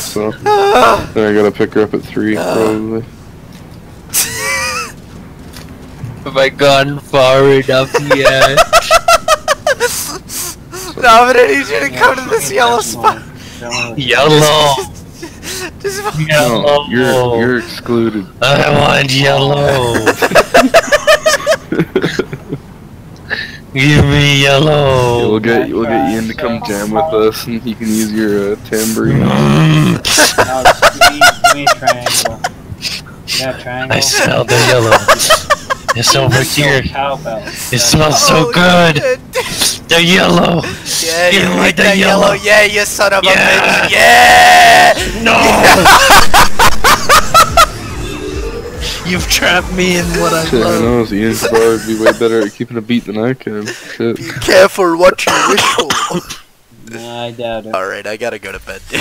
so then I gotta pick her up at 3 probably. Have I gone far enough yet? No, I'm gonna need you to come to this yellow spot. Yellow! Just No, Yellow! you're you're excluded. I want yellow! Give me yellow! we'll get we'll get Ian to come jam with us, and he can use your uh, tambourine. No, give me, give me a triangle. Yeah, triangle. I smell the yellow. It's over here. Cowbell. It smells so Oh, good. The yellow. Yeah, Give you me like the yellow. yellow. Yeah, you son of Yeah. a bitch. Yeah. No. You've trapped me in what I Shit, I love. know. Ian's bar would be way better at keeping a beat than I can. Shit. Be careful what you wish for. Nah, I doubt it. All right, I gotta go to bed, dude.